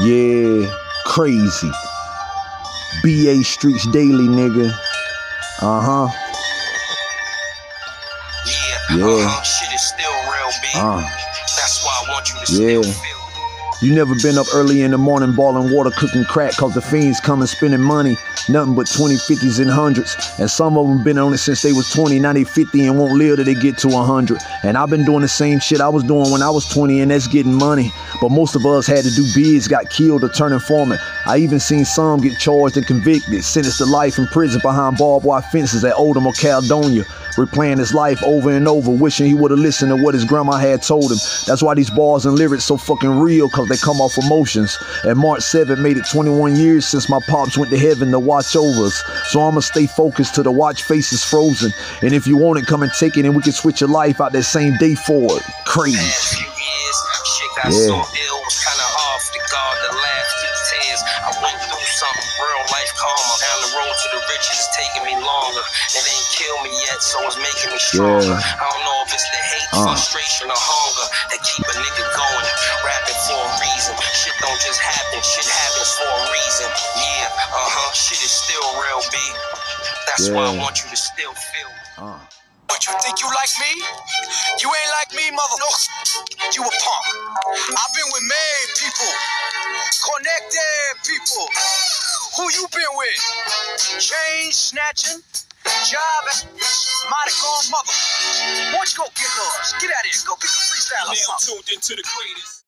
Yeah, crazy. BA Streets Daily, nigga. Uh huh. Yeah, Yeah. uh-huh, shit is still real, B. Uh. That's why I want you to Yeah. You never been up early in the morning balling water, cooking crack, cause the fiends come and spending money. Nothing but 20, 50s, and hundreds. And some of them been on it since they was 20, now they 50 and won't live till they get to 100. And I've been doing the same shit I was doing when I was 20, and that's getting money. But most of us had to do bids, got killed or turn informant. I even seen some get charged and convicted, sentenced to life in prison behind barbed wire fences at Odom or Caledonia. Replaying his life over and over, wishing he would have listened to what his grandma had told him. That's why these bars and lyrics so fucking real, cause they come off emotions. And March 7th made it 21 years since my pops went to heaven to watch over us. So I'ma stay focused till the watch face is frozen. And if you want it, come and take it, and we can switch your life out that same day forward. Crazy. Past few years, shit got Yeah. so ill, was kinda hard for the God to laugh through tears. I went through something real life karma. Down the road to the riches is taking me longer. It ain't killed me yet, so it's making me stronger. Yeah. I don't know if it's the hate, Uh. frustration, or hunger that keep a nigga don't just happen, shit happens for a reason. Yeah, uh-huh, shit is still real, B. That's why I want you to still feel. Uh. What you think you like me? You ain't like me, mother. No, you a punk. I've been with mad people, connected people. Who you been with? Chain snatching, job, mighty gone mother. Why don't you go get lost? Get out of here. Go get a freestyle or Now something. tuned into the greatest.